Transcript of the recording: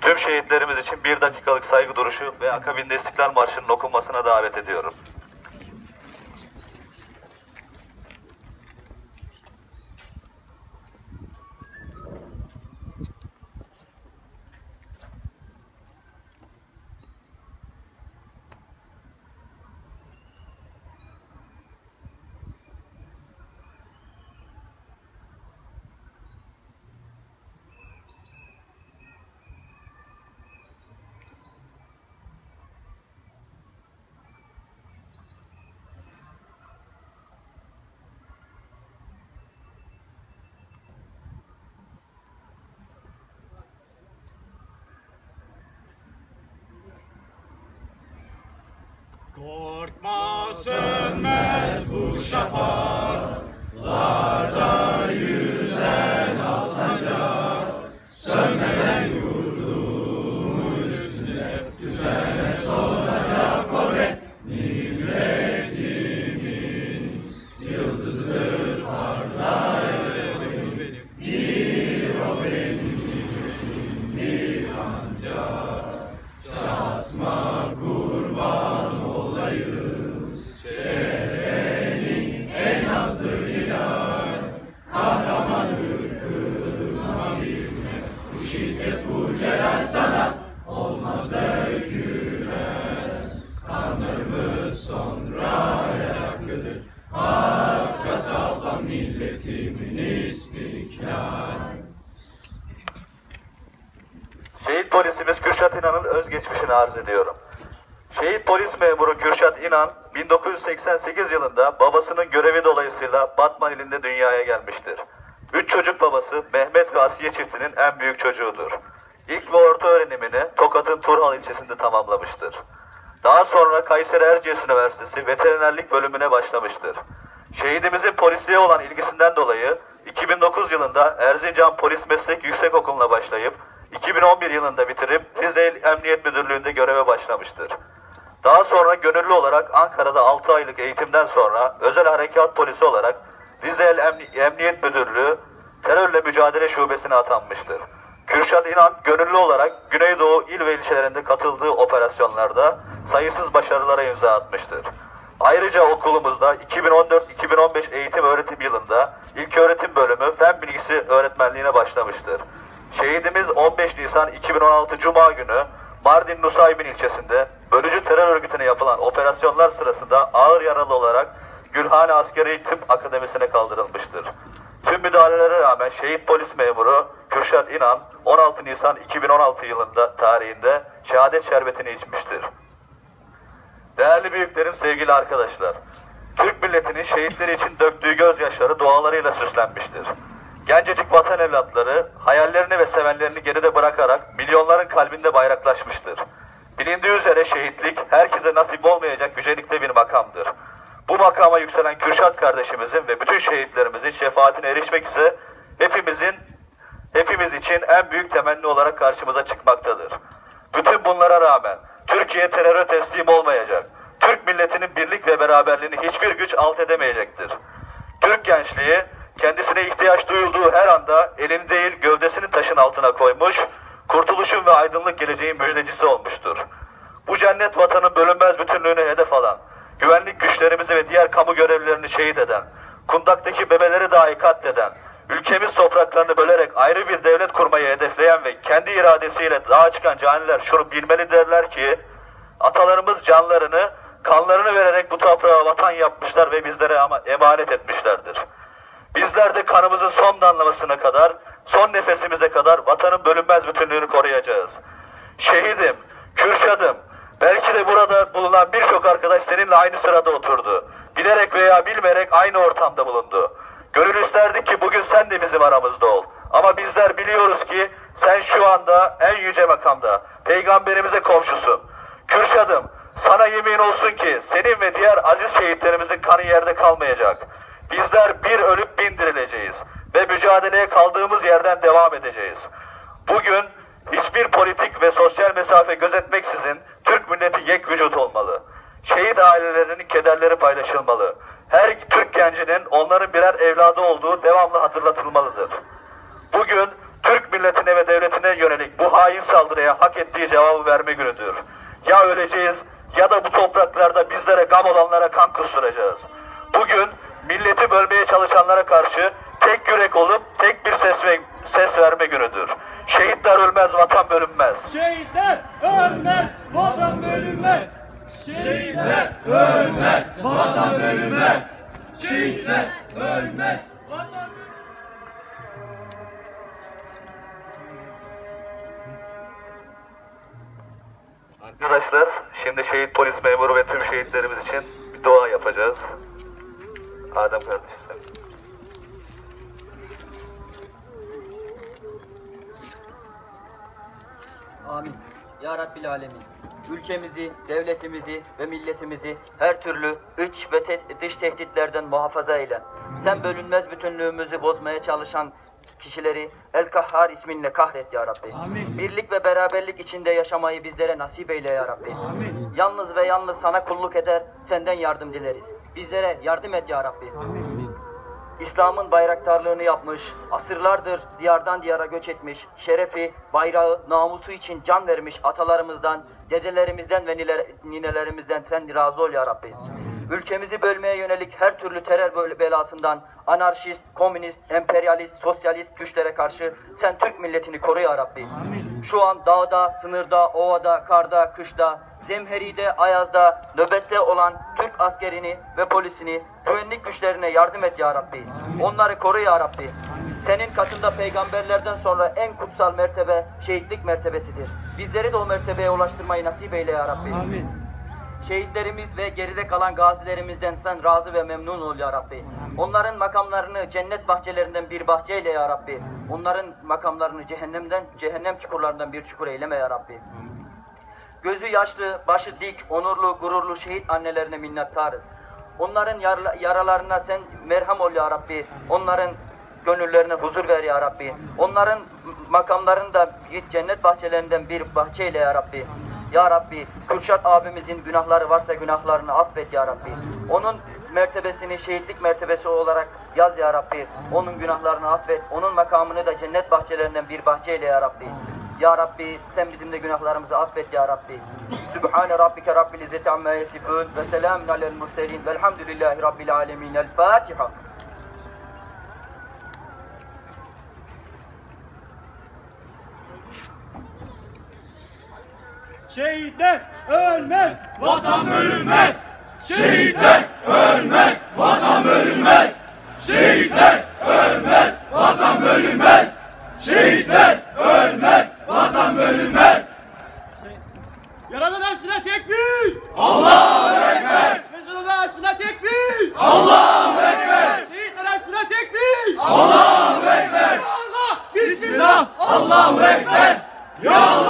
Tüm şehitlerimiz için bir dakikalık saygı duruşu ve akabinde İstiklal Marşı'nın okunmasına davet ediyorum. Korkmazın mezbuşafa Kanlarımız sonra yaraklıdır Hakka taban milletimin istiklal Şehit polisimiz Kürşat İnan'ın özgeçmişini arz ediyorum. Şehit polis memuru Kürşat İnan 1988 yılında babasının görevi dolayısıyla Batman ilinde dünyaya gelmiştir. Üç çocuk babası Mehmet ve Asiye çiftinin en büyük çocuğudur. İlk ve orta öğrenimini Tokat'ın Turhal ilçesinde tamamlamıştır. Daha sonra Kayseri Erciyes Üniversitesi veterinerlik bölümüne başlamıştır. Şehidimizin polisliğe olan ilgisinden dolayı 2009 yılında Erzincan Polis Meslek Yüksekokulu'na başlayıp 2011 yılında bitirip Rize İl Emniyet Müdürlüğü'nde göreve başlamıştır. Daha sonra gönüllü olarak Ankara'da 6 aylık eğitimden sonra özel harekat polisi olarak Rize İl Emni- Emniyet Müdürlüğü Terörle Mücadele Şubesi'ne atanmıştır. Kürşat İnan gönüllü olarak Güneydoğu il ve ilçelerinde katıldığı operasyonlarda sayısız başarılara imza atmıştır. Ayrıca okulumuzda 2014-2015 eğitim öğretim yılında ilk öğretim bölümü fen bilgisi öğretmenliğine başlamıştır. Şehidimiz 15 Nisan 2016 Cuma günü Mardin Nusaybin ilçesinde bölücü terör örgütüne yapılan operasyonlar sırasında ağır yaralı olarak Gülhane Askeri Tıp Akademisi'ne kaldırılmıştır. Tüm müdahalelere rağmen şehit polis memuru Kürşat İnan 16 Nisan 2016 yılında tarihinde şehadet şerbetini içmiştir. Değerli büyüklerim, sevgili arkadaşlar. Türk milletinin şehitleri için döktüğü gözyaşları dualarıyla süslenmiştir. Gencecik vatan evlatları hayallerini ve sevenlerini geride bırakarak milyonların kalbinde bayraklaşmıştır. Bilindiği üzere şehitlik herkese nasip olmayacak yücelikte bir makamdır. Bu makama yükselen Kürşat kardeşimizin ve bütün şehitlerimizin şefaatine erişmek ise hepimizin hepimiz için en büyük temenni olarak karşımıza çıkmaktadır. Bütün bunlara rağmen Türkiye teröre teslim olmayacak. Türk milletinin birlik ve beraberliğini hiçbir güç alt edemeyecektir. Türk gençliği kendisine ihtiyaç duyulduğu her anda elini değil gövdesini taşın altına koymuş, kurtuluşun ve aydınlık geleceğin müjdecisi olmuştur. Bu cennet vatanın bölünmez bütünlüğünü hedef alan, güvenlik güçlerimizi ve diğer kamu görevlilerini şehit eden, kundaktaki bebeleri dahi katleden, ülkemiz topraklarını bölerek ayrı bir devlet kurmayı hedefleyen ve kendi iradesiyle dağa çıkan caniler şunu bilmelidirler ki, atalarımız canlarını, kanlarını vererek bu toprağa vatan yapmışlar ve bizlere ama emanet etmişlerdir. Bizler de kanımızın son damlamasına kadar, son nefesimize kadar vatanın bölünmez bütünlüğünü koruyacağız. Şehidim, Kürşadım, belki de burada bulunan birçok arkadaş seninle aynı sırada oturdu. Bilerek veya bilmeyerek aynı ortamda bulundu. Gönül isterdik ki bugün sen de bizim aramızda ol. Ama bizler biliyoruz ki sen şu anda en yüce makamda, peygamberimize komşusun. Kürşadım, sana yemin olsun ki senin ve diğer aziz şehitlerimizin kanı yerde kalmayacak. Bizler bir ölüp bin dirileceğiz ve mücadeleye kaldığımız yerden devam edeceğiz. Bugün hiçbir politik ve sosyal mesafe gözetmeksizin Milleti yek vücut olmalı. Şehit ailelerinin kederleri paylaşılmalı. Her Türk gencinin onların birer evladı olduğu devamlı hatırlatılmalıdır. Bugün Türk milletine ve devletine hain saldırıya hak ettiği cevabı verme günüdür. Ya öleceğiz ya da bu topraklarda bizlere gam olanlara kan kusturacağız. Bugün milleti bölmeye çalışanlara karşı tek yürek olup tek bir ses, ve, ses verme günüdür. Şehitler ölmez, vatan bölünmez. Şehitler ölmez, vatan bölünmez. Şehitler ölmez, vatan bölünmez. Şehitler ölmez, vatan Arkadaşlar şimdi şehit polis memuru ve tüm şehitlerimiz için bir dua yapacağız. Adem kardeşim sen. Amin. Ya Rabbil Alemin. Ülkemizi, devletimizi ve milletimizi her türlü iç ve te- dış tehditlerden muhafaza eyle. Sen bölünmez bütünlüğümüzü bozmaya çalışan kişileri El Kahhar isminle kahret ya Rabbi. Amin. Birlik ve beraberlik içinde yaşamayı bizlere nasip eyle ya Rabbi. Amin. Yalnız ve yalnız sana kulluk eder, senden yardım dileriz. Bizlere yardım et ya Rabbi. İslam'ın bayraktarlığını yapmış, asırlardır diyardan diyara göç etmiş, şerefi, bayrağı, namusu için can vermiş atalarımızdan, dedelerimizden ve ninelerimizden sen razı ol ya Rabbi. Ülkemizi bölmeye yönelik her türlü terör bel- belasından anarşist, komünist, emperyalist, sosyalist güçlere karşı sen Türk milletini koru ya Rabbi. Şu an dağda, sınırda, ovada, karda, kışta, zemheride, ayazda, nöbette olan Türk askerini ve polisini, güvenlik güçlerine yardım et ya Rabbi. Onları koru ya Rabbi. Senin katında peygamberlerden sonra en kutsal mertebe şehitlik mertebesidir. Bizleri de o mertebeye ulaştırmayı nasip eyle ya Rabbi. Amin. Şehitlerimiz ve geride kalan gazilerimizden sen razı ve memnun ol ya Rabbi. Onların makamlarını cennet bahçelerinden bir bahçeyle ya Rabbi. Onların makamlarını cehennemden, cehennem çukurlarından bir çukur eyleme ya Rabbi. Gözü yaşlı, başı dik, onurlu, gururlu şehit annelerine minnettarız. Onların yara- yaralarına sen merhem ol ya Rabbi. Onların gönüllerine huzur ver ya Rabbi. Onların makamlarını da cennet bahçelerinden bir bahçeyle ya Rabbi. Ya Rabbi, Kürşat abimizin günahları varsa günahlarını affet ya Rabbi. Onun mertebesini şehitlik mertebesi olarak yaz ya Rabbi. Onun günahlarını affet. Onun makamını da cennet bahçelerinden bir bahçeyle ya Rabbi. Ya Rabbi sen bizim de günahlarımızı affet ya Rabbi. Sübhane Rabbike Rabbil İzzeti Amma Yasifun ve selamun alel murselin velhamdülillahi Rabbil Alemin. El Fatiha. Şehitler ölmez, Vatan bölünmez. Şehitler ölmez. Vatan bölünmez. Şehitler ölmez. Vatan bölünmez. Şehitler ölmez. Vatan bölünmez. Yaradan aşkına tekbir! Allahu Ekber. Resulullah aşkına tekbir! Allahu Ekber. Şehitler aşkına tekbir! Allahu Ekber. Allah! Bismillah! Allahu Ekber. Ya Allah.